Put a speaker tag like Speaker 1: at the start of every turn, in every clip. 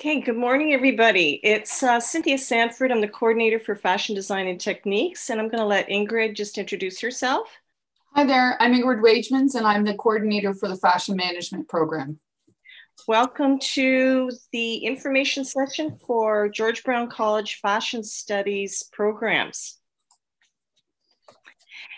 Speaker 1: Okay, good morning, everybody. It's uh, Cynthia Sanford. I'm the coordinator for fashion design and techniques, and I'm going to let Ingrid just introduce herself.
Speaker 2: Hi there, I'm Ingrid Wagemans, and I'm the coordinator for the fashion management program.
Speaker 1: Welcome to the information session for George Brown College Fashion Studies programs.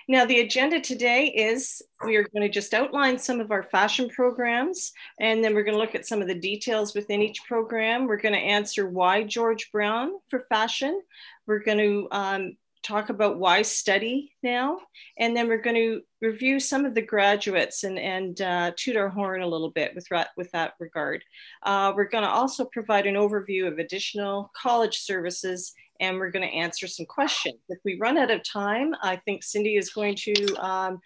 Speaker 1: Now, the agenda today is we are going to just outline some of our fashion programs, and then we're going to look at some of the details within each program. We're going to answer why George Brown for fashion. We're going to um, talk about why study now, and then we're going to review some of the graduates and, and uh, toot our horn a little bit with, with that regard. Uh, we're going to also provide an overview of additional college services and we're going to answer some questions. If we run out of time, I think Cindy is going to um,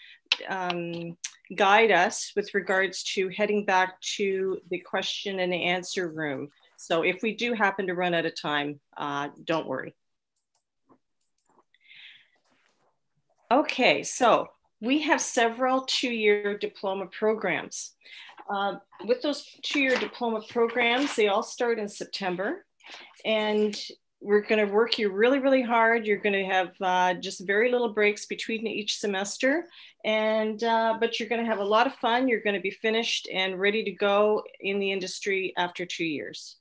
Speaker 1: um, guide us with regards to heading back to the question and answer room. So if we do happen to run out of time, uh, don't worry. Okay, so we have several two-year diploma programs. Uh, with those two-year diploma programs, they all start in September. And we're going to work you really, really hard. You're going to have uh, just very little breaks between each semester, and uh, but you're going to have a lot of fun. You're going to be finished and ready to go in the industry after two years.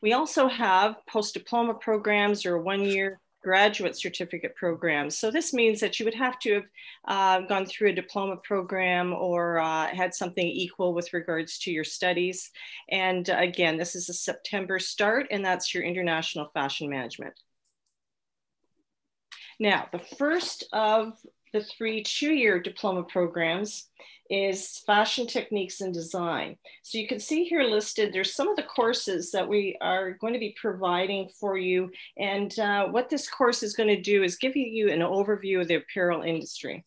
Speaker 1: We also have post-diploma programs or one-year graduate certificate programs. So this means that you would have to have uh, gone through a diploma program or uh, had something equal with regards to your studies. And uh, again, this is a September start and that's your international fashion management. Now, the first of the three two-year diploma programs is fashion techniques and design. So you can see here listed, there's some of the courses that we are going to be providing for you. And uh, what this course is going to do is give you an overview of the apparel industry.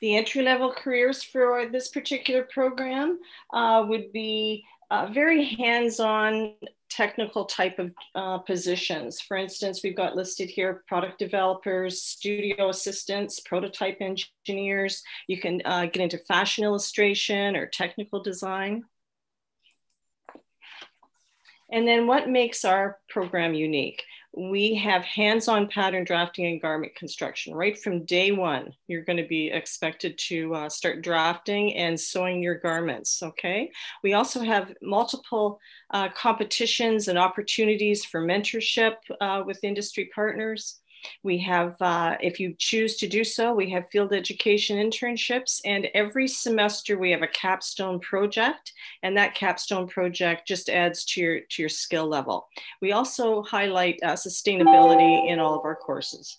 Speaker 1: The entry level careers for this particular program uh, would be uh, very hands-on technical type of uh, positions. For instance, we've got listed here product developers, studio assistants, prototype engineers. You can uh, get into fashion illustration or technical design. And then what makes our program unique? We have hands-on pattern drafting and garment construction. Right from day one you're going to be expected to uh, start drafting and sewing your garments okay? We also have multiple uh, competitions and opportunities for mentorship uh, with industry partners we have, uh, if you choose to do so, we have field education internships, and every semester we have a capstone project, and that capstone project just adds to your to your skill level. We also highlight uh, sustainability in all of our courses.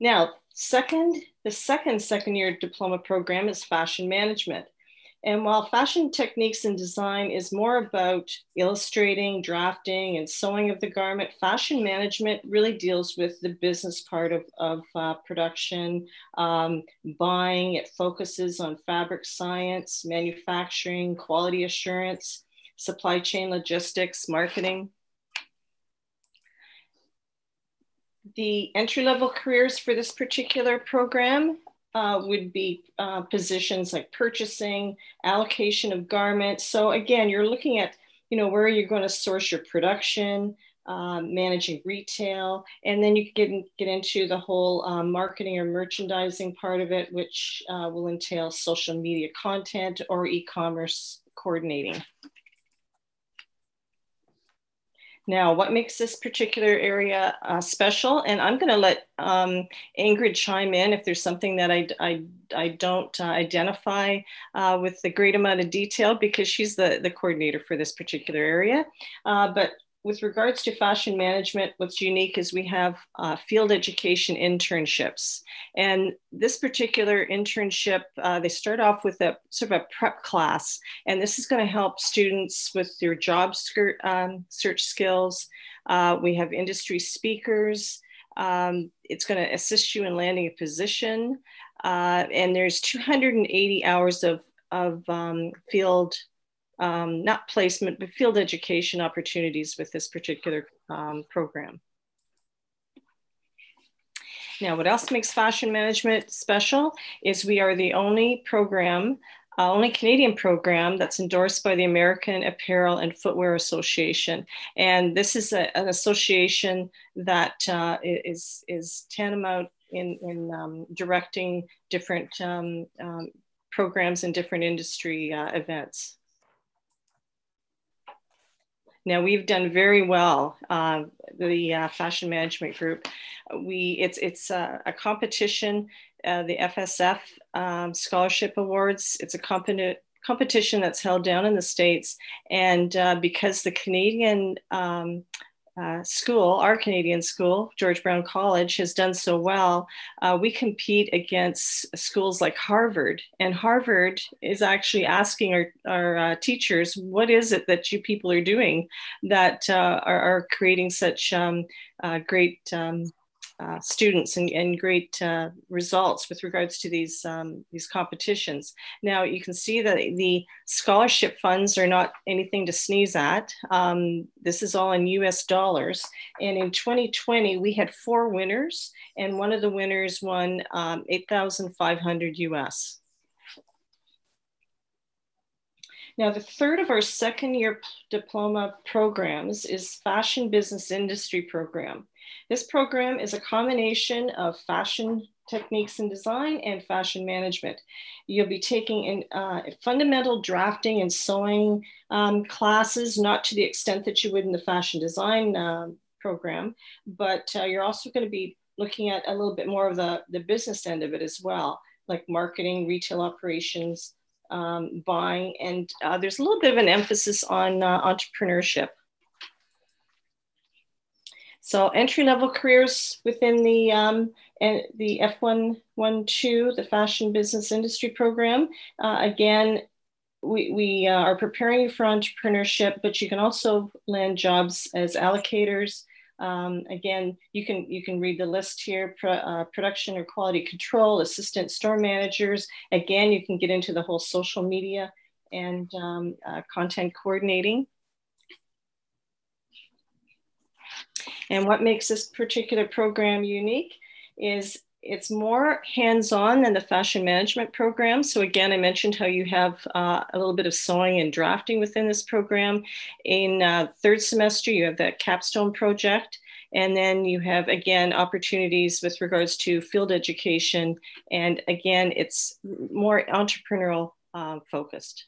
Speaker 1: Now, second, the second second year diploma program is fashion management. And while fashion techniques and design is more about illustrating, drafting, and sewing of the garment, fashion management really deals with the business part of, of uh, production, um, buying. It focuses on fabric science, manufacturing, quality assurance, supply chain logistics, marketing. The entry level careers for this particular program uh, would be uh, positions like purchasing, allocation of garments. So again, you're looking at, you know, where are you're going to source your production, um, managing retail, and then you can get, get into the whole um, marketing or merchandising part of it, which uh, will entail social media content or e-commerce coordinating. Now, what makes this particular area uh, special? And I'm going to let um, Ingrid chime in if there's something that I, I, I don't uh, identify uh, with the great amount of detail because she's the, the coordinator for this particular area. Uh, but with regards to fashion management, what's unique is we have uh, field education internships. And this particular internship, uh, they start off with a sort of a prep class. And this is going to help students with their job um, search skills. Uh, we have industry speakers. Um, it's going to assist you in landing a position. Uh, and there's 280 hours of, of um, field um, not placement, but field education opportunities with this particular um, program. Now, what else makes fashion management special is we are the only program, uh, only Canadian program that's endorsed by the American Apparel and Footwear Association. And this is a, an association that uh, is is tantamount in, in um, directing different um, um, programs and different industry uh, events. Now we've done very well. Uh, the uh, fashion management group, we it's it's a, a competition. Uh, the FSF um, scholarship awards. It's a competition that's held down in the states, and uh, because the Canadian um, uh, school, our Canadian school, George Brown College, has done so well, uh, we compete against schools like Harvard. And Harvard is actually asking our, our uh, teachers, what is it that you people are doing that uh, are, are, creating such um, uh, great um, uh, students and, and great uh, results with regards to these, um, these competitions. Now you can see that the scholarship funds are not anything to sneeze at. Um, this is all in US dollars. And in 2020, we had four winners and one of the winners won um, 8,500 US. Now, the third of our second year diploma programs is Fashion Business Industry Program. This program is a combination of fashion techniques and design and fashion management. You'll be taking in, uh, fundamental drafting and sewing um, classes, not to the extent that you would in the fashion design uh, program, but uh, you're also going to be looking at a little bit more of the, the business end of it as well, like marketing, retail operations, um, buying, and uh, there's a little bit of an emphasis on uh, entrepreneurship. So entry level careers within the um, and the F112, the Fashion Business Industry Program. Uh, again, we, we uh, are preparing you for entrepreneurship, but you can also land jobs as allocators. Um, again, you can you can read the list here: pro, uh, production or quality control, assistant store managers. Again, you can get into the whole social media and um, uh, content coordinating. And what makes this particular program unique is it's more hands-on than the fashion management program. So again, I mentioned how you have uh, a little bit of sewing and drafting within this program. In uh, third semester, you have that capstone project. And then you have, again, opportunities with regards to field education. And again, it's more entrepreneurial uh, focused.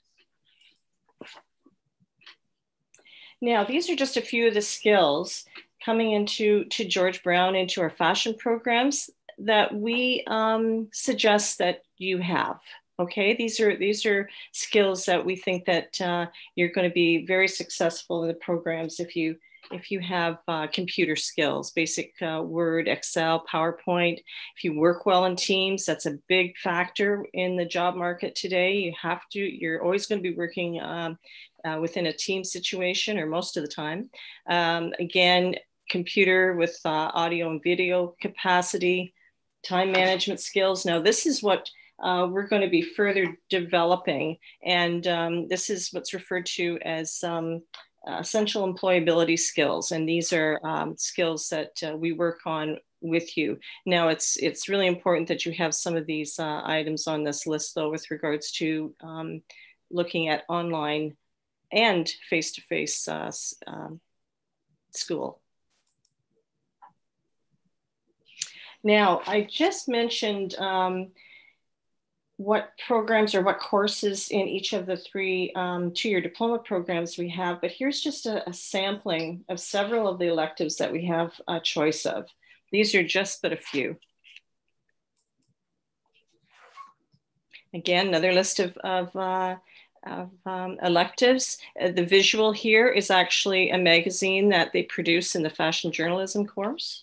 Speaker 1: Now, these are just a few of the skills coming into to George Brown into our fashion programs that we um, suggest that you have. Okay, these are these are skills that we think that uh, you're going to be very successful in the programs if you if you have uh, computer skills, basic uh, Word, Excel, PowerPoint. If you work well in teams, that's a big factor in the job market today. You have to. You're always going to be working um, uh, within a team situation, or most of the time. Um, again, computer with uh, audio and video capacity, time management skills. Now, this is what uh, we're going to be further developing, and um, this is what's referred to as um, essential employability skills. And these are um, skills that uh, we work on with you. Now, it's it's really important that you have some of these uh, items on this list, though, with regards to um, looking at online and face-to-face uh, um, school. Now, I just mentioned um, what programs or what courses in each of the three um, two-year diploma programs we have, but here's just a, a, sampling of several of the electives that we have a choice of. These are just but a few. Again, another list of, of, uh, of um, electives. Uh, the visual here is actually a magazine that they produce in the fashion journalism course.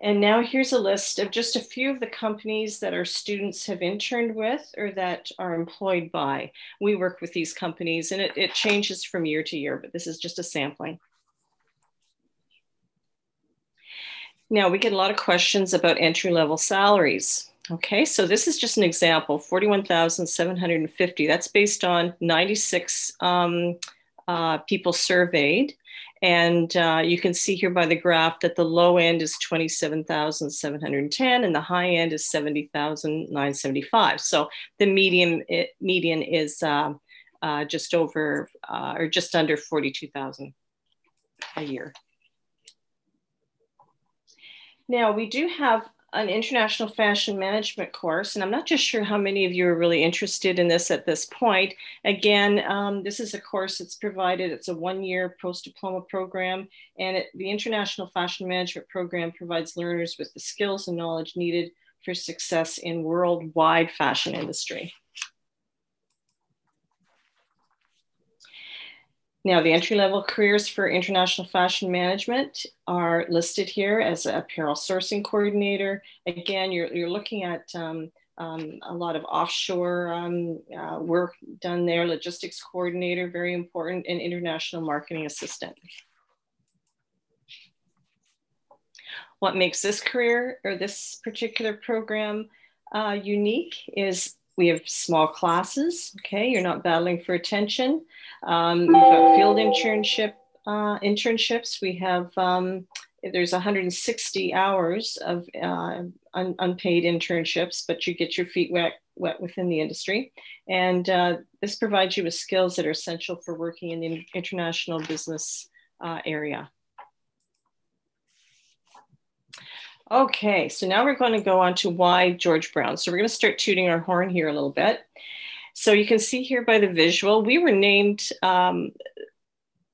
Speaker 1: And now here's a list of just a few of the companies that our students have interned with or that are employed by. We work with these companies and it, it changes from year to year, but this is just a sampling. Now we get a lot of questions about entry level salaries. Okay, so this is just an example, 41,750. That's based on 96 um, uh, people surveyed. And uh, you can see here by the graph that the low end is 27,710 and the high end is 70,975. So the median, it, median is uh, uh, just over uh, or just under 42,000 a year. Now we do have an international fashion management course, and I'm not just sure how many of you are really interested in this at this point. Again, um, this is a course that's provided, it's a one-year post-diploma program, and it, the International Fashion Management Program provides learners with the skills and knowledge needed for success in worldwide fashion industry. Now, the entry level careers for international fashion management are listed here as apparel sourcing coordinator. Again, you're, you're looking at um, um, a lot of offshore um, uh, work done there, logistics coordinator, very important, and international marketing assistant. What makes this career or this particular program uh, unique is we have small classes, okay? You're not battling for attention. Um, we've got field internship uh, internships. We have, um, there's 160 hours of uh, un unpaid internships, but you get your feet wet, wet within the industry. And uh, this provides you with skills that are essential for working in the international business uh, area. Okay, so now we're going to go on to why George Brown. So we're going to start tooting our horn here a little bit. So you can see here by the visual, we were named um,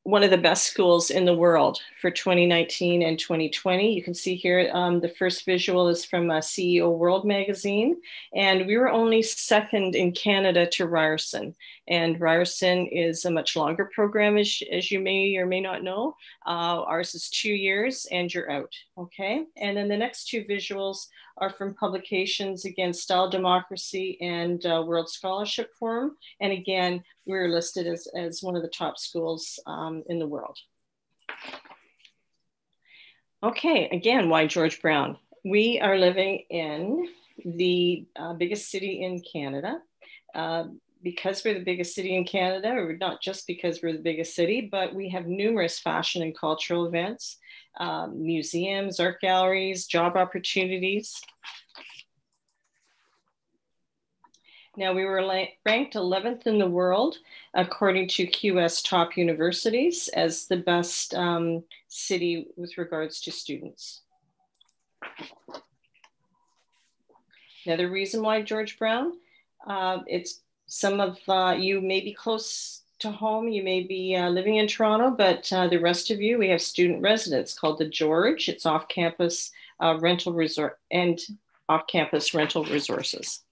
Speaker 1: one of the best schools in the world for 2019 and 2020. You can see here um, the first visual is from uh, CEO World magazine, and we were only second in Canada to Ryerson. And Ryerson is a much longer program, as, as you may or may not know. Uh, ours is two years, and you're out. Okay, and then the next two visuals are from publications against Style Democracy and uh, World Scholarship Forum. And again, we're listed as, as one of the top schools um, in the world. Okay, again, why George Brown? We are living in the uh, biggest city in Canada. Uh, because we're the biggest city in Canada, or not just because we're the biggest city, but we have numerous fashion and cultural events um, museums, art galleries, job opportunities. Now, we were ranked 11th in the world, according to QS Top Universities, as the best um, city with regards to students. Another reason why George Brown, uh, it's some of uh, you may be close to home. You may be uh, living in Toronto, but uh, the rest of you, we have student residence called the George. It's off campus uh, rental resort and off campus rental resources.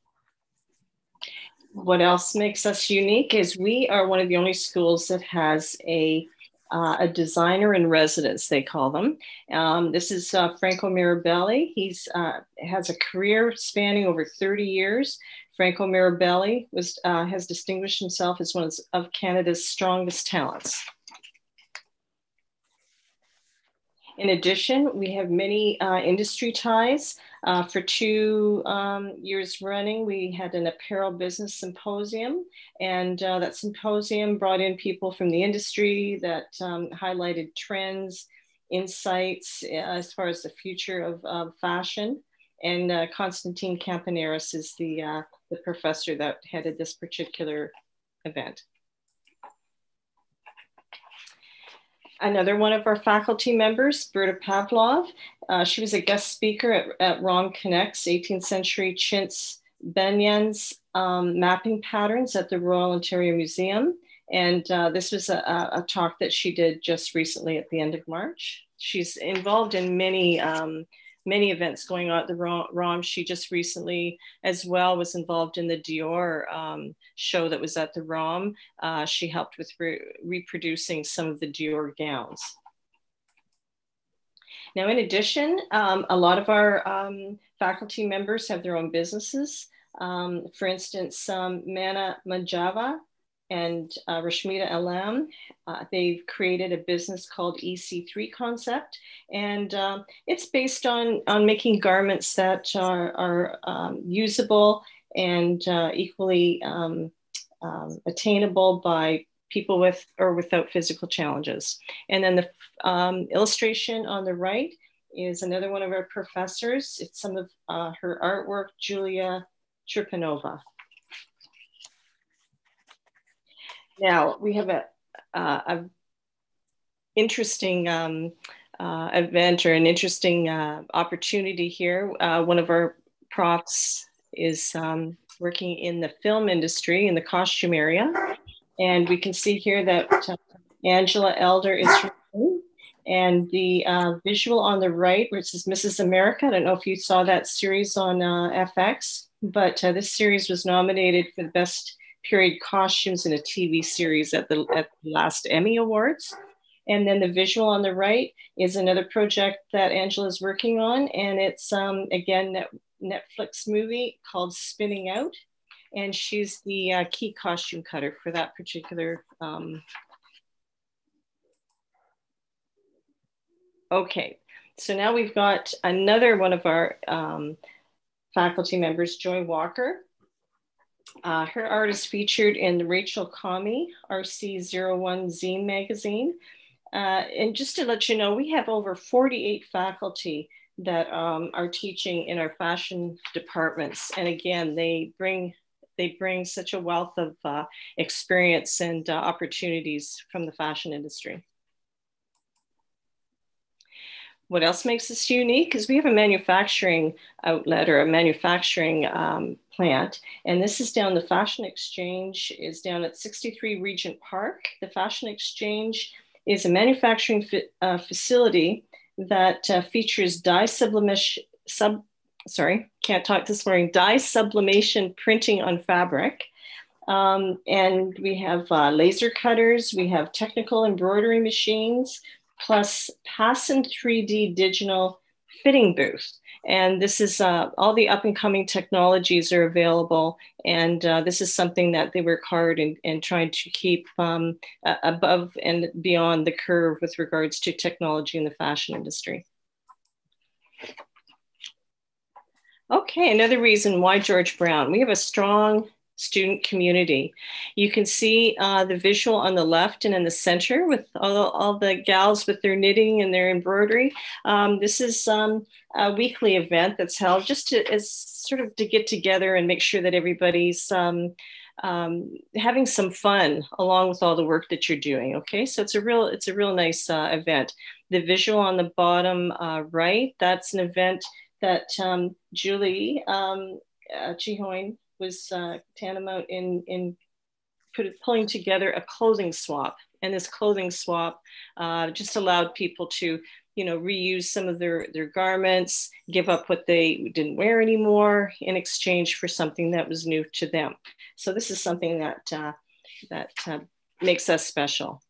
Speaker 1: What else makes us unique is we are one of the only schools that has a uh, a designer in residence, they call them. Um, this is uh, Franco Mirabelli. He's uh, has a career spanning over 30 years. Franco Mirabelli was, uh, has distinguished himself as one of Canada's strongest talents. In addition, we have many uh, industry ties. Uh, for two um, years running, we had an apparel business symposium, and uh, that symposium brought in people from the industry that um, highlighted trends, insights uh, as far as the future of, of fashion. And uh, Constantine Campaneris is the, uh, the professor that headed this particular event. Another one of our faculty members, Berta Pavlov, uh, she was a guest speaker at, at Rom Connects 18th century chintz banyans um, mapping patterns at the Royal Ontario Museum. And uh, this was a, a, talk that she did just recently at the end of March. She's involved in many um, many events going on at the ROM. She just recently, as well, was involved in the Dior um, show that was at the ROM. Uh, she helped with re reproducing some of the Dior gowns. Now, in addition, um, a lot of our um, faculty members have their own businesses. Um, for instance, Mana Manjava and uh, Rashmita Alam. Uh, they've created a business called EC3 Concept, and um, it's based on, on making garments that are, are um, usable and uh, equally um, um, attainable by people with or without physical challenges. And then the um, illustration on the right is another one of our professors. It's some of uh, her artwork, Julia Tripanova. Now we have a, uh, a interesting um, uh, event or an interesting uh, opportunity here. Uh, one of our profs is um, working in the film industry in the costume area. And we can see here that uh, Angela Elder is and the uh, visual on the right, which is Mrs. America. I don't know if you saw that series on uh, FX, but uh, this series was nominated for the best period costumes in a TV series at the, at the last Emmy Awards. And then the visual on the right is another project that Angela is working on. And it's, um, again, Net Netflix movie called Spinning Out. And she's the uh, key costume cutter for that particular. Um... Okay, so now we've got another one of our um, faculty members, Joy Walker. Uh, her art is featured in the Rachel Comey RC01 Zine magazine. Uh, and just to let you know, we have over 48 faculty that um, are teaching in our fashion departments. And again, they bring they bring such a wealth of uh, experience and uh, opportunities from the fashion industry. What else makes us unique is we have a manufacturing outlet or a manufacturing um, plant. And this is down the Fashion Exchange is down at 63 Regent Park. The Fashion Exchange is a manufacturing uh, facility that uh, features dye sublimation, sub, sorry, can't talk this morning, dye sublimation printing on fabric. Um, and we have uh, laser cutters, we have technical embroidery machines, plus Passon 3D digital fitting booth. And this is uh, all the up and coming technologies are available. And uh, this is something that they work hard and trying to keep um, uh, above and beyond the curve with regards to technology in the fashion industry. Okay, another reason why George Brown. We have a strong student community. You can see uh, the visual on the left and in the center with all, all the gals with their knitting and their embroidery. Um, this is um, a weekly event that's held just to, as sort of to get together and make sure that everybody's um, um, having some fun along with all the work that you're doing. Okay, so it's a real it's a real nice uh, event. The visual on the bottom uh, right, that's an event that um, Julie um, uh, Chihoin was uh, tantamount in, in pulling together a clothing swap. And this clothing swap uh, just allowed people to, you know, reuse some of their, their garments, give up what they didn't wear anymore in exchange for something that was new to them. So this is something that, uh, that uh, makes us special.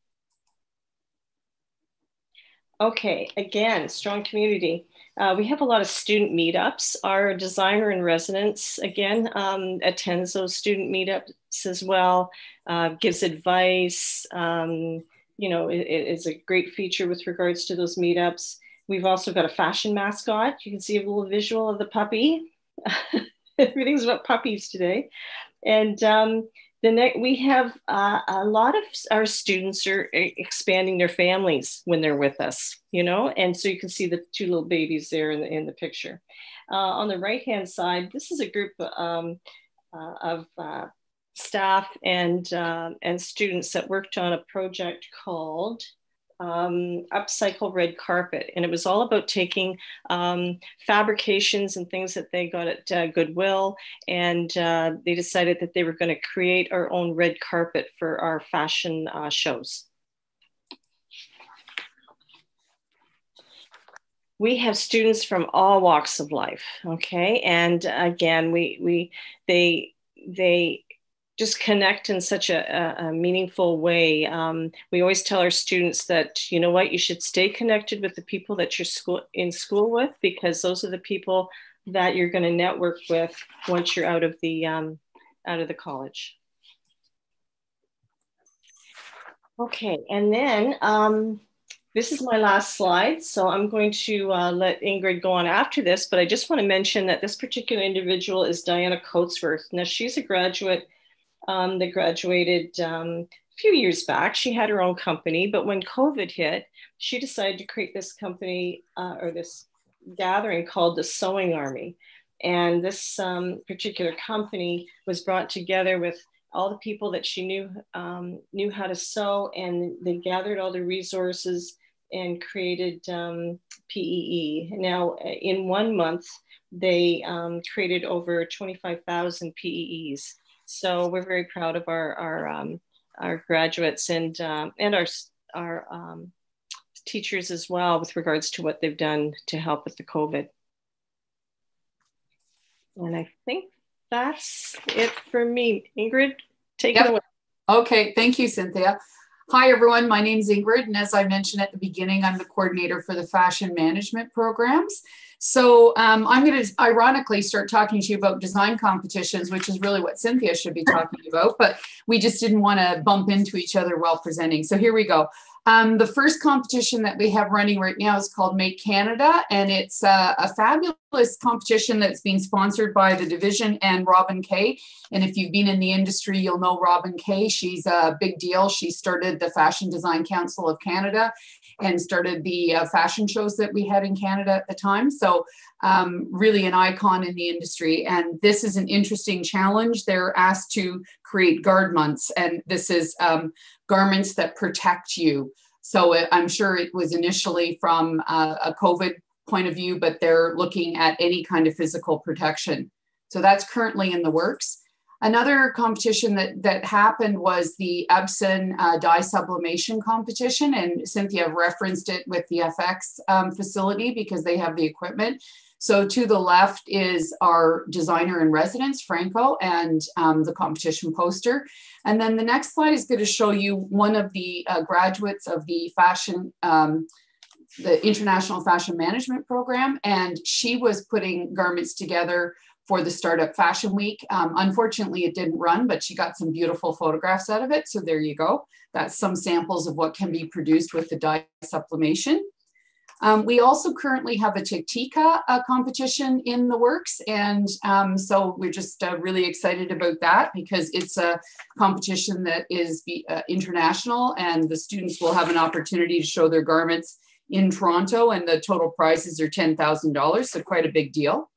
Speaker 1: Okay, again, strong community. Uh, we have a lot of student meetups. Our designer in residence, again, um, attends those student meetups as well, uh, gives advice, um, you know, it, it is a great feature with regards to those meetups. We've also got a fashion mascot. You can see a little visual of the puppy. Everything's about puppies today. And um, the next we have uh, a lot of our students are expanding their families when they're with us you know? And so you can see the two little babies there in the, in the picture. Uh, on the right hand side this is a group um, uh, of uh, staff and uh, and students that worked on a project called um, upcycle red carpet. And it was all about taking um, fabrications and things that they got at uh, Goodwill. And uh, they decided that they were going to create our own red carpet for our fashion uh, shows. we have students from all walks of life okay and again we we they they just connect in such a, a meaningful way. Um, we always tell our students that you know what you should stay connected with the people that you're school in school with because those are the people that you're going to network with once you're out of the um, out of the college. Okay, and then um, this is my last slide, so I'm going to uh, let Ingrid go on after this, but I just want to mention that this particular individual is Diana Coatsworth. Now, she's a graduate um, that graduated um, a few years back. She had her own company, but when COVID hit, she decided to create this company uh, or this gathering called the Sewing Army. And this um, particular company was brought together with all the people that she knew um, knew how to sew, and they gathered all the resources and created um, PPE. Now, in one month, they um, created over 25,000 PPEs. So we're very proud of our our, um, our graduates and um, and our our um, teachers as well with regards to what they've done to help with the COVID. And I think that's it for me. Ingrid, take yep. it away.
Speaker 2: Okay, thank you, Cynthia. Hi, everyone. My name is Ingrid, and as I mentioned at the beginning, I'm the coordinator for the fashion management programs. So um, I'm going to ironically start talking to you about design competitions, which is really what Cynthia should be talking about, but we just didn't want to bump into each other while presenting. So here we go. Um, the first competition that we have running right now is called Make Canada, and it's a, a, fabulous competition that's being sponsored by the division and Robin Kay. And if you've been in the industry, you'll know Robin Kay. She's a big deal. She started the Fashion Design Council of Canada and started the uh, fashion shows that we had in Canada at the time. So, um, really an icon in the industry. And this is an interesting challenge. They're asked to create guard months, and this is um, garments that protect you. So it, I'm sure it was initially from uh, a COVID point of view, but they're looking at any kind of physical protection. So that's currently in the works. Another competition that, that happened was the Epson uh, dye sublimation competition, and Cynthia referenced it with the FX um, facility because they have the equipment. So to the left is our designer in residence, Franco, and um, the competition poster. And then the next slide is going to show you one of the uh, graduates of the fashion, um, the International Fashion Management Program. And she was putting garments together for the Startup Fashion Week. Um, unfortunately, it didn't run, but she got some beautiful photographs out of it. So there you go. That's some samples of what can be produced with the dye sublimation. Um, we also currently have a Tiktika uh, competition in the works. And um, so we're just uh, really excited about that because it's a competition that is be, uh, international and the students will have an opportunity to show their garments in Toronto and the total prizes are $10,000, so quite a big deal.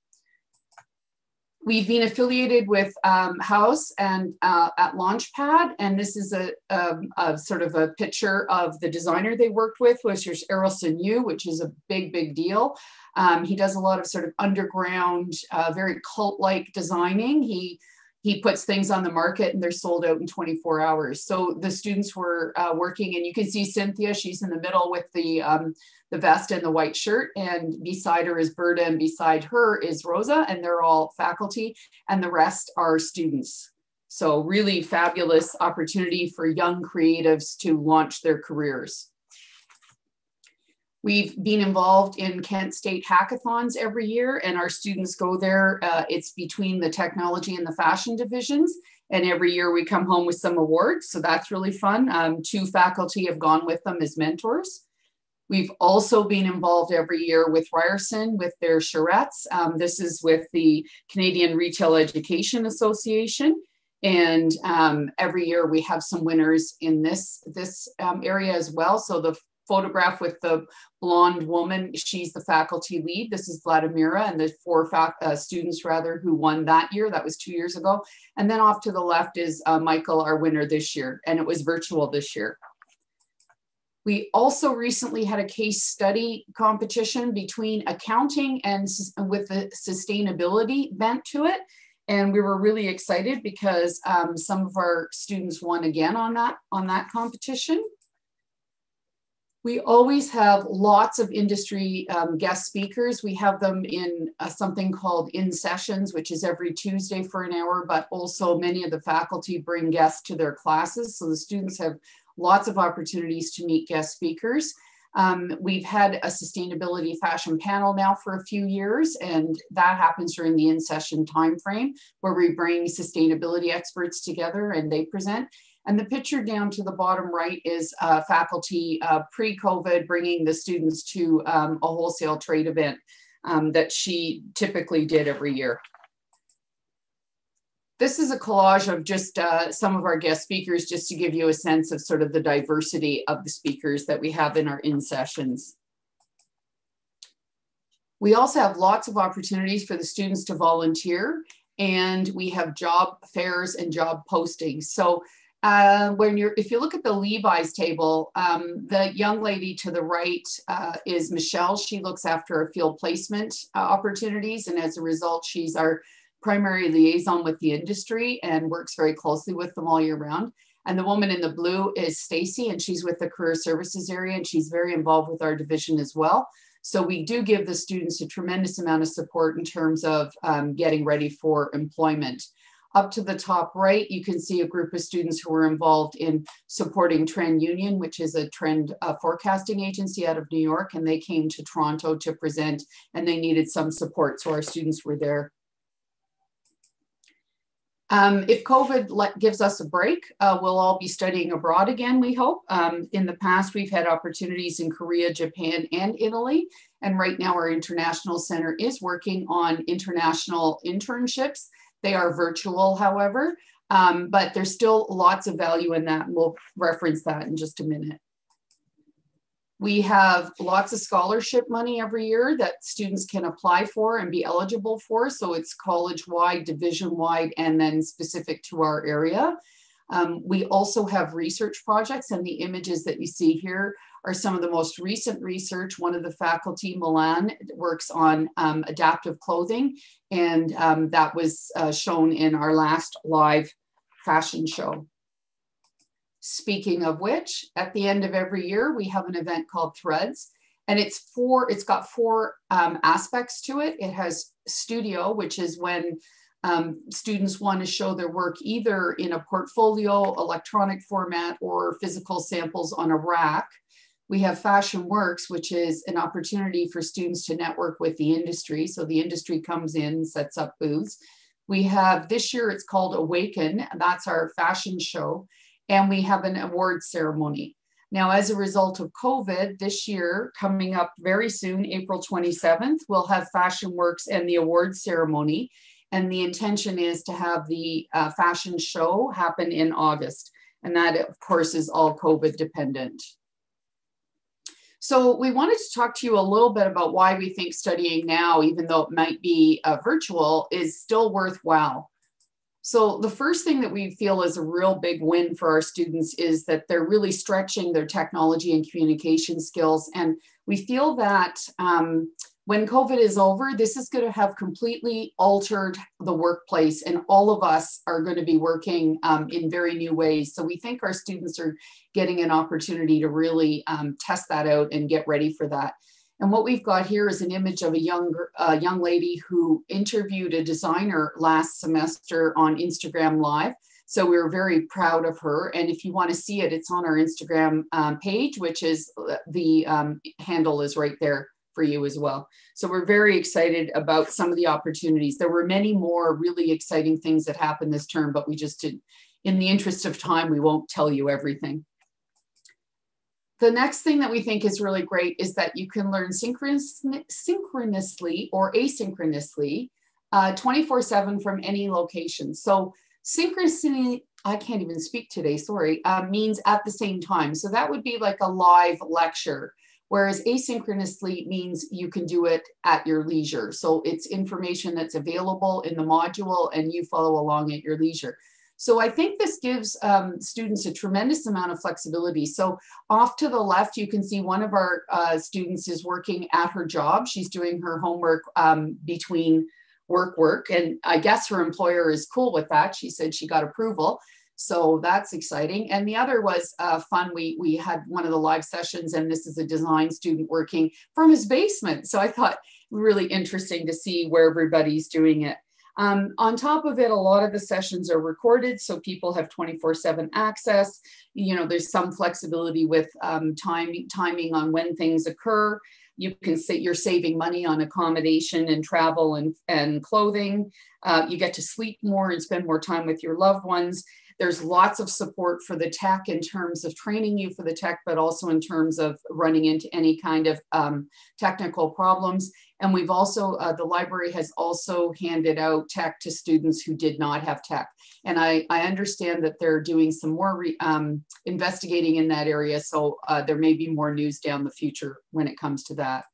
Speaker 2: We've been affiliated with um, House and uh, at Launchpad, and this is a, a, um, a, sort of a picture of the designer they worked with, which is Errol Yu, which is a big, big deal. Um, he does a lot of sort of underground, uh, very cult-like designing. He he puts things on the market and they're sold out in 24 hours. So the students were uh, working, and you can see Cynthia. She's in the middle with the um, the vest and the white shirt, and beside her is Berta, and beside her is Rosa, and they're all faculty, and the rest are students. So really fabulous opportunity for young creatives to launch their careers. We've been involved in Kent State hackathons every year, and our students go there. Uh, it's between the technology and the fashion divisions. And every year we come home with some awards. So that's really fun. Um, two faculty have gone with them as mentors. We've also been involved every year with Ryerson with their charrettes. Um, this is with the Canadian Retail Education Association. And um, every year we have some winners in this, this um, area as well. So the photograph with the blonde woman. She's the faculty lead. This is Vladimira and the four uh, students rather who won that year. That was two years ago. And then off to the left is uh, Michael, our winner this year. And it was virtual this year. We also recently had a case study competition between accounting and with the sustainability bent to it. And we were really excited because um, some of our students won again on that, on that competition. We always have lots of industry um, guest speakers. We have them in uh, something called in sessions, which is every Tuesday for an hour, but also many of the faculty bring guests to their classes. So the students have lots of opportunities to meet guest speakers. Um, we've had a sustainability fashion panel now for a few years, and that happens during the in-session timeframe where we bring sustainability experts together and they present. And the picture down to the bottom right is uh, faculty uh, pre-COVID bringing the students to um, a wholesale trade event um, that she typically did every year. This is a collage of just uh, some of our guest speakers, just to give you a sense of sort of the diversity of the speakers that we have in our in sessions. We also have lots of opportunities for the students to volunteer and we have job fairs and job postings. So uh, when you're, if you look at the Levi's table, um, the young lady to the right uh, is Michelle. She looks after our field placement uh, opportunities. And as a result, she's our primary liaison with the industry and works very closely with them all year round. And the woman in the blue is Stacy, and she's with the career services area, and she's very involved with our division as well. So we do give the students a tremendous amount of support in terms of um, getting ready for employment. Up to the top right, you can see a group of students who are involved in supporting Trend Union, which is a trend uh, forecasting agency out of New York, and they came to Toronto to present and they needed some support. So our students were there um, if COVID let, gives us a break, uh, we'll all be studying abroad again, we hope. Um, in the past, we've had opportunities in Korea, Japan, and Italy. And right now, our International Center is working on international internships. They are virtual, however, um, but there's still lots of value in that. And we'll reference that in just a minute. We have lots of scholarship money every year that students can apply for and be eligible for. So it's college-wide, division-wide, and then specific to our area. Um, we also have research projects and the images that you see here are some of the most recent research. One of the faculty, Milan, works on um, adaptive clothing and um, that was uh, shown in our last live fashion show. Speaking of which, at the end of every year, we have an event called Threads. And it's four, it's got four um, aspects to it. It has studio, which is when um, students want to show their work either in a portfolio, electronic format, or physical samples on a rack. We have Fashion Works, which is an opportunity for students to network with the industry. So the industry comes in, sets up booths. We have this year, it's called Awaken, that's our fashion show and we have an award ceremony. Now, as a result of COVID, this year, coming up very soon, April 27th, we'll have Fashion Works and the award ceremony. And the intention is to have the uh, fashion show happen in August. And that, of course, is all COVID dependent. So we wanted to talk to you a little bit about why we think studying now, even though it might be uh, virtual, is still worthwhile. So the first thing that we feel is a real big win for our students is that they're really stretching their technology and communication skills. And we feel that um, when COVID is over, this is going to have completely altered the workplace, and all of us are going to be working um, in very new ways. So we think our students are getting an opportunity to really um, test that out and get ready for that. And what we've got here is an image of a young, uh, young lady who interviewed a designer last semester on Instagram Live. So we are very proud of her. And if you want to see it, it's on our Instagram um, page, which is uh, the um, handle is right there for you as well. So we're very excited about some of the opportunities. There were many more really exciting things that happened this term, but we just did, in the interest of time, we won't tell you everything. The next thing that we think is really great is that you can learn synchronously or asynchronously 24 uh, 7 from any location. So, synchronicity, I can't even speak today, sorry, uh, means at the same time. So, that would be like a live lecture. Whereas asynchronously means you can do it at your leisure. So it's information that's available in the module and you follow along at your leisure. So I think this gives um, students a tremendous amount of flexibility. So off to the left, you can see one of our uh, students is working at her job. She's doing her homework um, between work work. And I guess her employer is cool with that. She said she got approval. So that's exciting. And the other was uh, fun. We, we had one of the live sessions and this is a design student working from his basement. So I thought really interesting to see where everybody's doing it. Um, on top of it, a lot of the sessions are recorded, so people have 24-7 access. You know, there's some flexibility with um, timing, timing on when things occur. You can say you're saving money on accommodation and travel and, and clothing. Uh, you get to sleep more and spend more time with your loved ones. There's lots of support for the tech in terms of training you for the tech, but also in terms of running into any kind of um, technical problems. And we've also, uh, the library has also handed out tech to students who did not have tech. And I, I understand that they're doing some more re, um, investigating in that area. So uh, there may be more news down the future when it comes to that.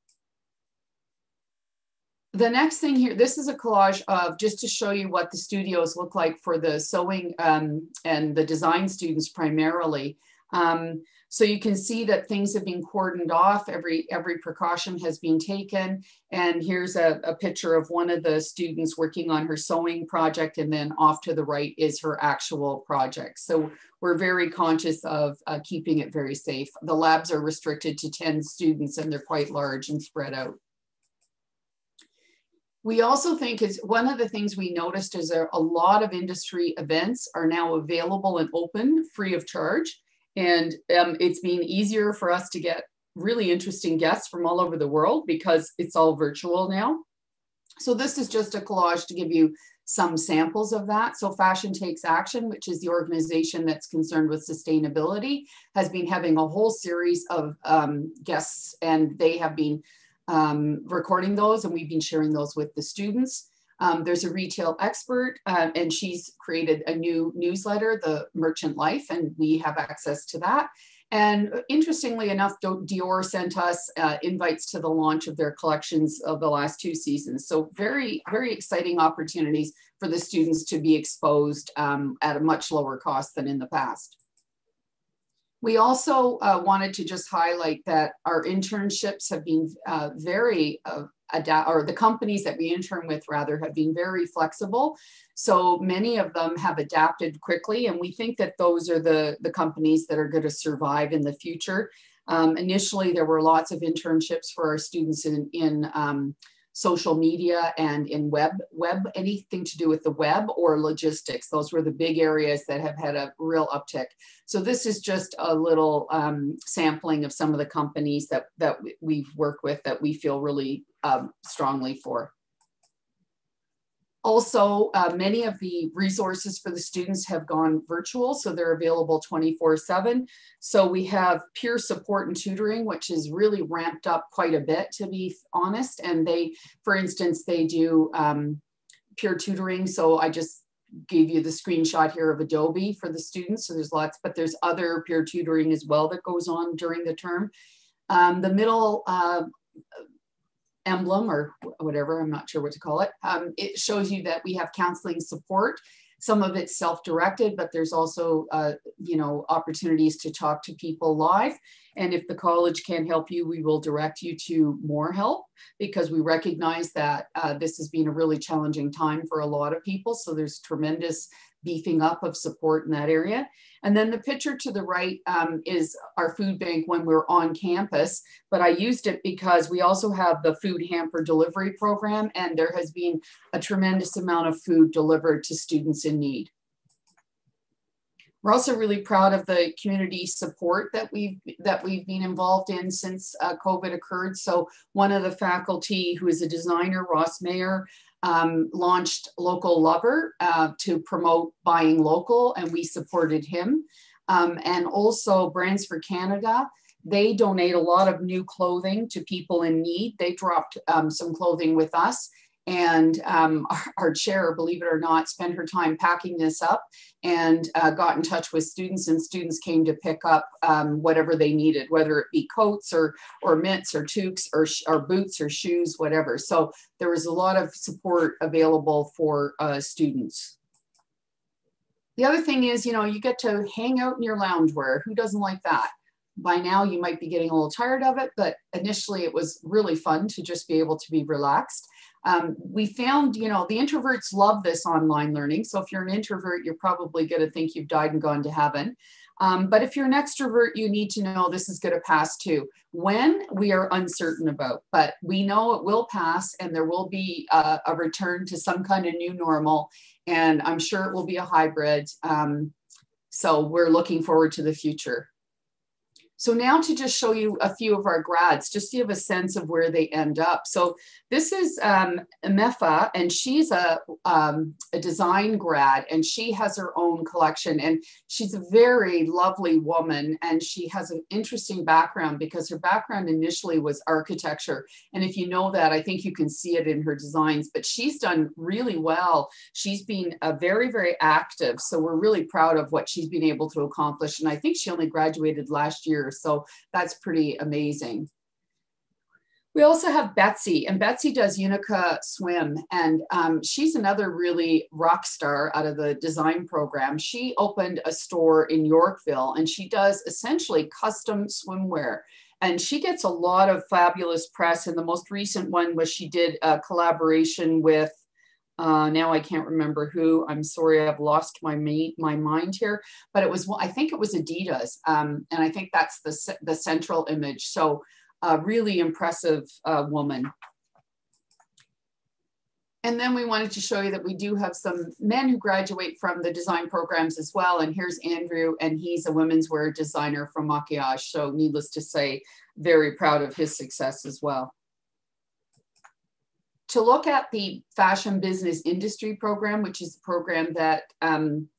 Speaker 2: The next thing here, this is a collage of just to show you what the studios look like for the sewing um, and the design students primarily. Um, so you can see that things have been cordoned off, every, every precaution has been taken. And here's a, a picture of one of the students working on her sewing project and then off to the right is her actual project. So we're very conscious of uh, keeping it very safe. The labs are restricted to 10 students and they're quite large and spread out. We also think is one of the things we noticed is a lot of industry events are now available and open free of charge. And um, it's been easier for us to get really interesting guests from all over the world because it's all virtual now. So this is just a collage to give you some samples of that. So Fashion Takes Action, which is the organization that's concerned with sustainability, has been having a whole series of um, guests and they have been um, recording those and we've been sharing those with the students. Um, there's a retail expert uh, and she's created a new newsletter, The Merchant Life, and we have access to that. And interestingly enough, Dior sent us uh, invites to the launch of their collections of the last two seasons. So very, very exciting opportunities for the students to be exposed um, at a much lower cost than in the past. We also uh, wanted to just highlight that our internships have been uh, very uh, adapt, or the companies that we intern with rather have been very flexible. So many of them have adapted quickly, and we think that those are the, the companies that are going to survive in the future. Um, initially, there were lots of internships for our students in, in um, social media and in web, web, anything to do with the web or logistics. Those were the big areas that have had a real uptick. So this is just a little um, sampling of some of the companies that, that we've worked with that we feel really um, strongly for. Also, uh, many of the resources for the students have gone virtual, so they're available 24 seven. So we have peer support and tutoring, which is really ramped up quite a bit, to be honest. And they, for instance, they do um, peer tutoring. So I just gave you the screenshot here of Adobe for the students. So there's lots, but there's other peer tutoring as well that goes on during the term. Um, the middle uh, emblem or whatever, I'm not sure what to call it, um, it shows you that we have counseling support. Some of it's self-directed, but there's also, uh, you know, opportunities to talk to people live. And if the college can help you, we will direct you to more help because we recognize that uh, this has been a really challenging time for a lot of people. So there's tremendous beefing up of support in that area. And then the picture to the right um, is our food bank when we're on campus, but I used it because we also have the food hamper delivery program and there has been a tremendous amount of food delivered to students in need. We're also really proud of the community support that we've that we've been involved in since uh, COVID occurred. So one of the faculty who is a designer, Ross Mayer, um, launched Local Lover uh, to promote buying local, and we supported him. Um, and also Brands for Canada, they donate a lot of new clothing to people in need. They dropped um, some clothing with us and um, our, our, chair, believe it or not, spent her time packing this up and uh, got in touch with students and students came to pick up um, whatever they needed, whether it be coats or, or mitts or toques or, or boots or shoes, whatever. So there was a lot of support available for uh, students. The other thing is, you know, you get to hang out in your loungewear. Who doesn't like that? By now you might be getting a little tired of it, but initially it was really fun to just be able to be relaxed. Um, we found, you know, the introverts love this online learning. So if you're an introvert, you're probably going to think you've died and gone to heaven. Um, but if you're an extrovert, you need to know this is going to pass too. When we are uncertain about, but we know it will pass and there will be a, a return to some kind of new normal. And I'm sure it will be a hybrid. Um, so we're looking forward to the future. So now to just show you a few of our grads, just to give a sense of where they end up. So this is um, Mefa, and she's a, um, a design grad, and she has her own collection. And she's a very lovely woman, and she has an interesting background because her background initially was architecture. And if you know that, I think you can see it in her designs, but she's done really well. She's been uh, very, very active. So we're really proud of what she's been able to accomplish. And I think she only graduated last year so that's pretty amazing. We also have Betsy, and Betsy does Unica Swim, and um, she's another really rock star out of the design program. She opened a store in Yorkville, and she does essentially custom swimwear. And she gets a lot of fabulous press. And the most recent one was she did a collaboration with uh, now I can't remember who. I'm sorry, I've lost my my mind here. But it was I think it was Adidas, um, and I think that's the the central image. So a really impressive uh, woman. And then we wanted to show you that we do have some men who graduate from the design programs as well. And here's Andrew, and he's a women's wear designer from Maquillage. So needless to say, very proud of his success as well to look at the fashion business industry program, which is the program that um,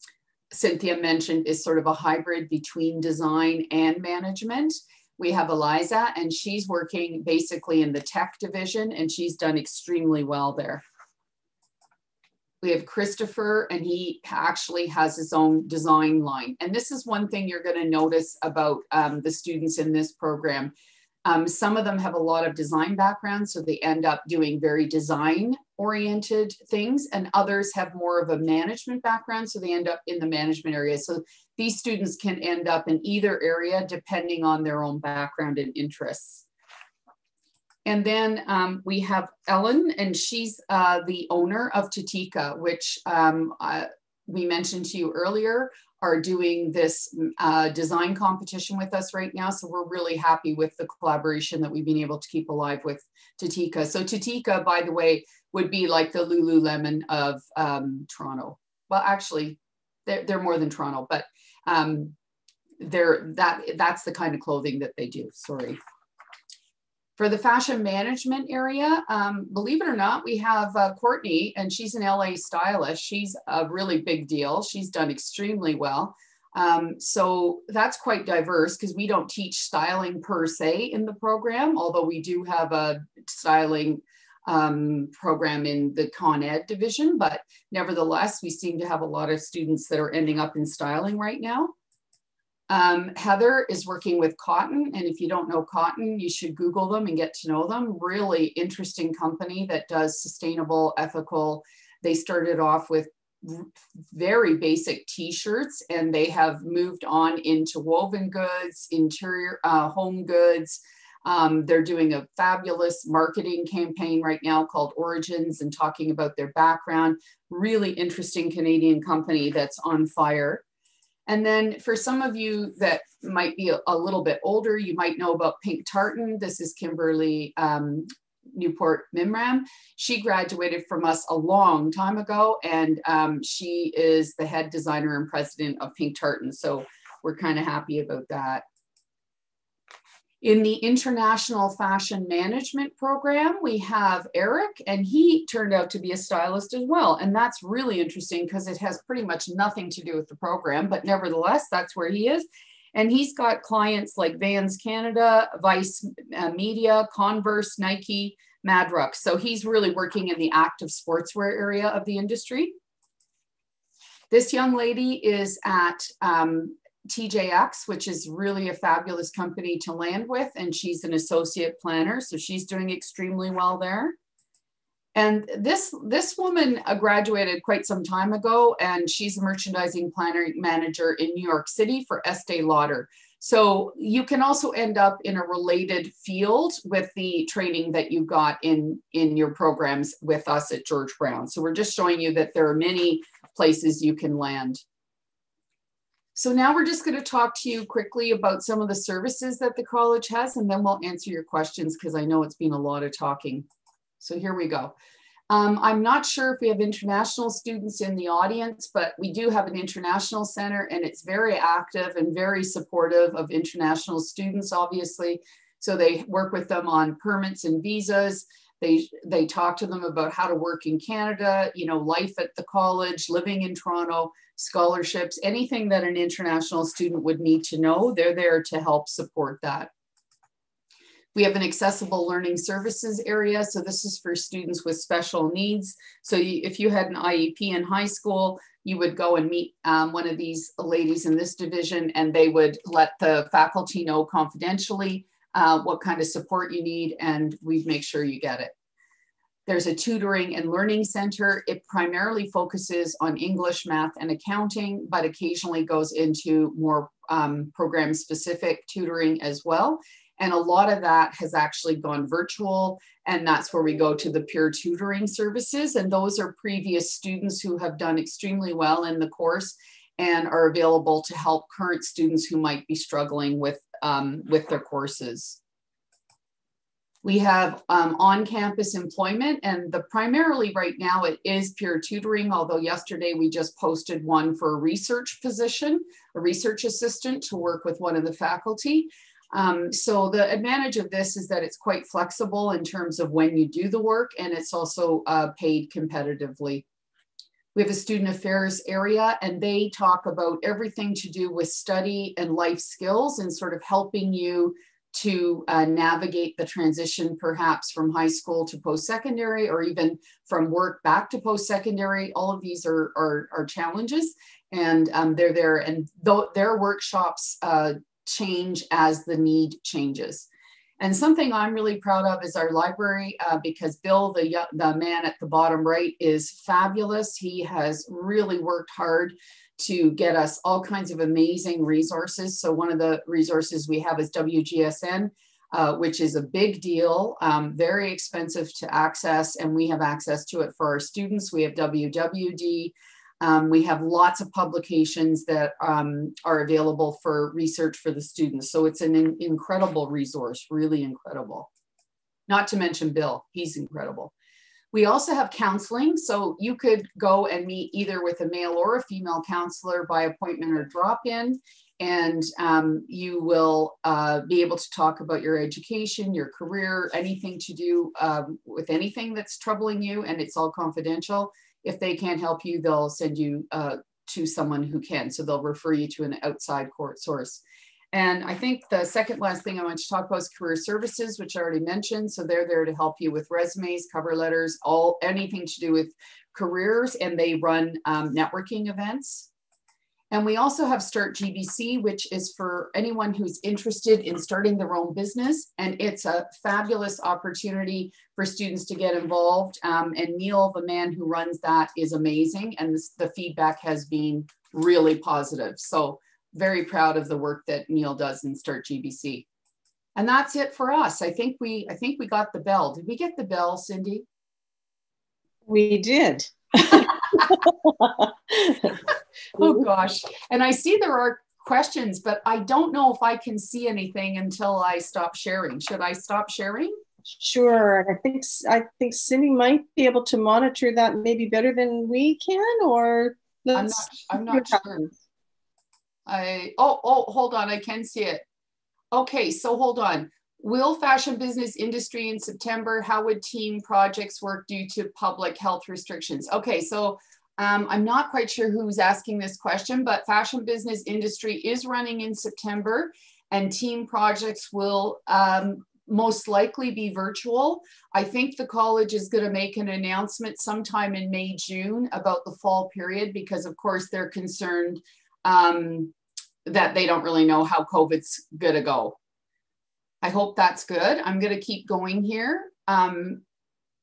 Speaker 2: Cynthia mentioned is sort of a hybrid between design and management. We have Eliza, and she's working basically in the tech division, and she's done extremely well there. We have Christopher, and he actually has his own design line. And this is one thing you're going to notice about um, the students in this program um, some of them have a lot of design backgrounds, so they end up doing very design oriented things, and others have more of a management background, so they end up in the management area. So these students can end up in either area depending on their own background and interests. And then um, we have Ellen, and she's uh, the owner of Tatika, which um, uh, we mentioned to you earlier are doing this uh, design competition with us right now. So we're really happy with the collaboration that we've been able to keep alive with Tatika. So Tatika, by the way, would be like the Lululemon of um, Toronto. Well, actually, they're, they're more than Toronto, but um, they're that that's the kind of clothing that they do. Sorry. For the fashion management area, um, believe it or not, we have uh, Courtney, and she's an LA stylist. She's a really big deal. She's done extremely well. Um, so that's quite diverse because we don't teach styling per se in the program, although we do have a styling um, program in the Con Ed division. But nevertheless, we seem to have a lot of students that are ending up in styling right now. Um, Heather is working with Kotn, and if you don't know Kotn, you should Google them and get to know them. Really interesting company that does sustainable, ethical. They started off with very basic t-shirts and they have moved on into woven goods, interior uh, home goods. Um, they're doing a fabulous marketing campaign right now called Origins and talking about their background. Really interesting Canadian company that's on fire. And then for some of you that might be a, little bit older, you might know about Pink Tartan. This is Kimberly um, Newport Mimran. She graduated from us a long time ago, and um, she is the head designer and president of Pink Tartan. So we're kind of happy about that. In the International Fashion Management Program, we have Eric, and he turned out to be a stylist as well. And that's really interesting because it has pretty much nothing to do with the program, but nevertheless, that's where he is. And he's got clients like Vans Canada, Vice uh, Media, Converse, Nike, Madrox. So he's really working in the active sportswear area of the industry. This young lady is at um, TJX, which is really a fabulous company to land with. And she's an associate planner. So she's doing extremely well there. And this, this woman uh, graduated quite some time ago, and she's a merchandising planner manager in New York City for Estee Lauder. So you can also end up in a related field with the training that you got in, in your programs with us at George Brown. So we're just showing you that there are many places you can land. So now we're just going to talk to you quickly about some of the services that the college has, and then we'll answer your questions because I know it's been a lot of talking. So here we go. Um, I'm not sure if we have international students in the audience, but we do have an international center and it's very active and very supportive of international students, obviously. So they work with them on permits and visas. They, they talk to them about how to work in Canada, you know, life at the college, living in Toronto, scholarships, anything that an international student would need to know, they're there to help support that. We have an accessible learning services area. So this is for students with special needs. So you, if you had an IEP in high school, you would go and meet um, one of these ladies in this division and they would let the faculty know confidentially uh, what kind of support you need and we'd make sure you get it. There's a tutoring and learning center. It primarily focuses on English, math, and accounting, but occasionally goes into more um, program specific tutoring as well. And a lot of that has actually gone virtual. And that's where we go to the peer tutoring services. And those are previous students who have done extremely well in the course and are available to help current students who might be struggling with, um, with their courses. We have um, on-campus employment and the primarily right now it is peer tutoring, although yesterday we just posted one for a research position, a research assistant to work with one of the faculty. Um, so the advantage of this is that it's quite flexible in terms of when you do the work and it's also uh, paid competitively. We have a student affairs area and they talk about everything to do with study and life skills and sort of helping you to uh, navigate the transition perhaps from high school to post-secondary or even from work back to post-secondary. All of these are, are, are challenges and um, they're there and th their workshops uh, change as the need changes. And something I'm really proud of is our library uh, because Bill, the, the man at the bottom right, is fabulous. He has really worked hard to get us all kinds of amazing resources. So one of the resources we have is WGSN, uh, which is a big deal, um, very expensive to access, and we have access to it for our students. We have WWD, um, we have lots of publications that um, are available for research for the students. So it's an in incredible resource, really incredible. Not to mention Bill, he's incredible. We also have counseling. So you could go and meet either with a male or a female counselor by appointment or drop-in. And um, you will uh, be able to talk about your education, your career, anything to do um, with anything that's troubling you, and it's all confidential if they can't help you, they'll send you uh, to someone who can. So they'll refer you to an outside court source. And I think the second last thing I want to talk about is career services, which I already mentioned. So they're there to help you with resumes, cover letters, all anything to do with careers, and they run um, networking events. And we also have Start GBC, which is for anyone who's interested in starting their own business. And it's a fabulous opportunity for students to get involved. Um, and Neil, the man who runs that, is amazing. And this, the feedback has been really positive. So very proud of the work that Neil does in Start GBC. And that's it for us. I think we I think we got the bell. Did we get the bell, Cindy?
Speaker 1: We did.
Speaker 2: oh gosh. And I see there are questions, but I don't know if I can see anything until I stop sharing. Should I stop sharing?
Speaker 1: Sure. I think I think Cindy might be able to monitor that maybe better than we can, or
Speaker 2: I'm not, I'm not sure. I oh oh hold on, I can see it. Okay, so hold on. Will fashion business industry in September? How would team projects work due to public health restrictions? Okay, so um, I'm not quite sure who's asking this question, but fashion business industry is running in September and team projects will um, most likely be virtual. I think the college is going to make an announcement sometime in May, June about the fall period because, of course, they're concerned um, that they don't really know how COVID's going to go. I hope that's good. I'm going to keep going here. Um,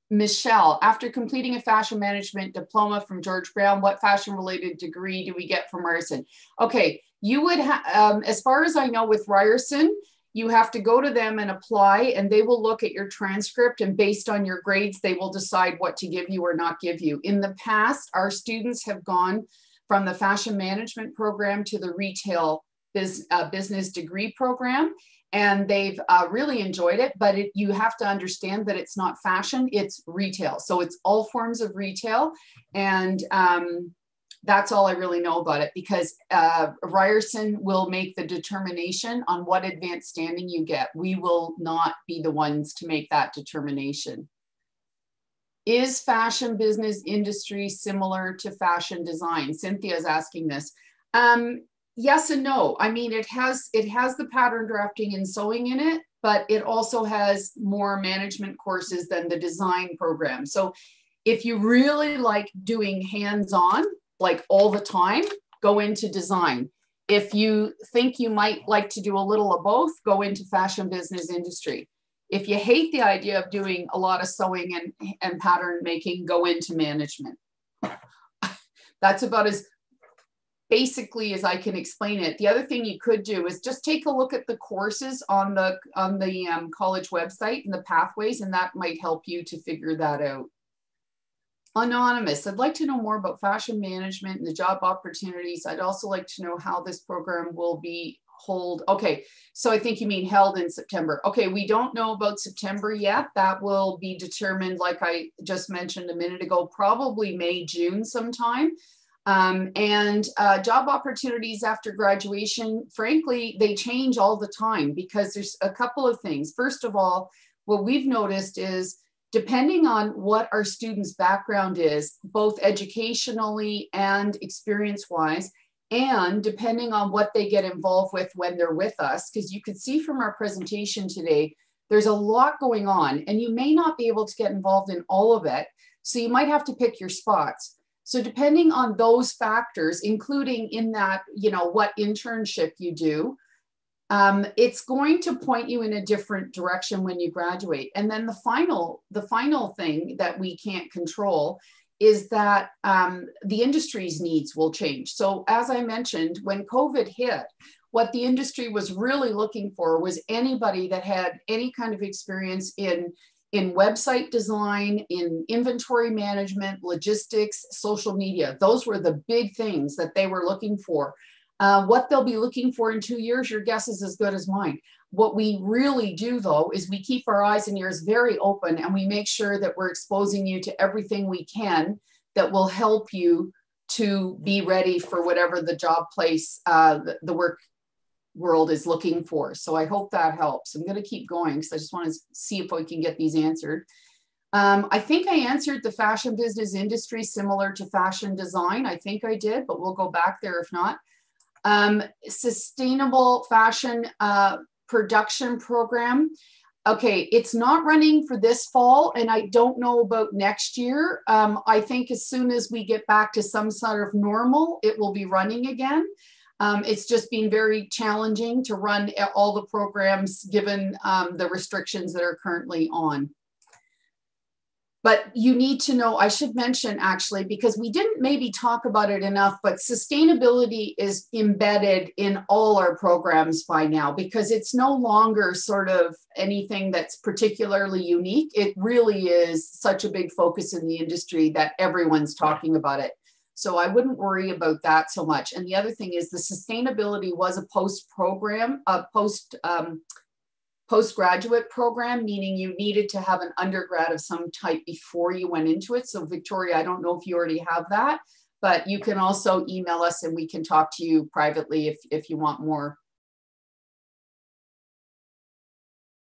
Speaker 2: Michelle, after completing a fashion management diploma from George Brown, what fashion related degree do we get from Ryerson? Okay, you would have, um, as far as I know with Ryerson, you have to go to them and apply and they will look at your transcript and based on your grades, they will decide what to give you or not give you. In the past, our students have gone from the fashion management program to the retail biz, uh, business degree program. and they've uh, really enjoyed it. But it, you have to understand that it's not fashion, it's retail. So it's all forms of retail. And um, that's all I really know about it because uh, Ryerson will make the determination on what advanced standing you get. We will not be the ones to make that determination. Is fashion business industry similar to fashion design? Cynthia is asking this. Um, yes and no. I mean, it has it has the pattern drafting and sewing in it, but it also has more management courses than the design program. So if you really like doing hands-on, like all the time, go into design. If you think you might like to do a little of both, go into fashion business industry. If you hate the idea of doing a lot of sewing and, and pattern making, go into management. That's about as basically as I can explain it. The other thing you could do is just take a look at the courses on the on the um, college website and the pathways, and that might help you to figure that out. Anonymous, I'd like to know more about fashion management and the job opportunities. I'd also like to know how this program will be hold. Okay, so I think you mean held in September. Okay, we don't know about September yet. That will be determined, like I just mentioned a minute ago, probably May, June sometime. Um, and uh, job opportunities after graduation, frankly, they change all the time because there's a couple of things. First of all, what we've noticed is depending on what our students' background is, both educationally and experience wise, and depending on what they get involved with when they're with us, because you could see from our presentation today, there's a lot going on, and you may not be able to get involved in all of it. So you might have to pick your spots. So depending on those factors, including in that, you know, what internship you do, um, it's going to point you in a different direction when you graduate. And then the final, the final thing that we can't control is that um, the industry's needs will change. So as I mentioned, when COVID hit, what the industry was really looking for was anybody that had any kind of experience in in website design, in inventory management, logistics, social media. Those were the big things that they were looking for. Uh, what they'll be looking for in two years, your guess is as good as mine. What we really do, though, is we keep our eyes and ears very open and we make sure that we're exposing you to everything we can that will help you to be ready for whatever the job place, uh, the, work world is looking for. So I hope that helps. I'm going to keep going because I just want to see if we can get these answered. Um, I think I answered the fashion business industry similar to fashion design. I think I did, but we'll go back there if not. Um, sustainable fashion uh, production program. Okay, it's not running for this fall, and I don't know about next year. Um, I think as soon as we get back to some sort of normal, it will be running again. Um, it's just been very challenging to run all the programs given um, the restrictions that are currently on. But you need to know, I should mention actually, because we didn't maybe talk about it enough, but sustainability is embedded in all our programs by now because it's no longer sort of anything that's particularly unique. It really is such a big focus in the industry that everyone's talking about it. So I wouldn't worry about that so much. And the other thing is the sustainability was a post program, a post um, postgraduate program, meaning you needed to have an undergrad of some type before you went into it. So Victoria, I don't know if you already have that, but you can also email us and we can talk to you privately if, if you want more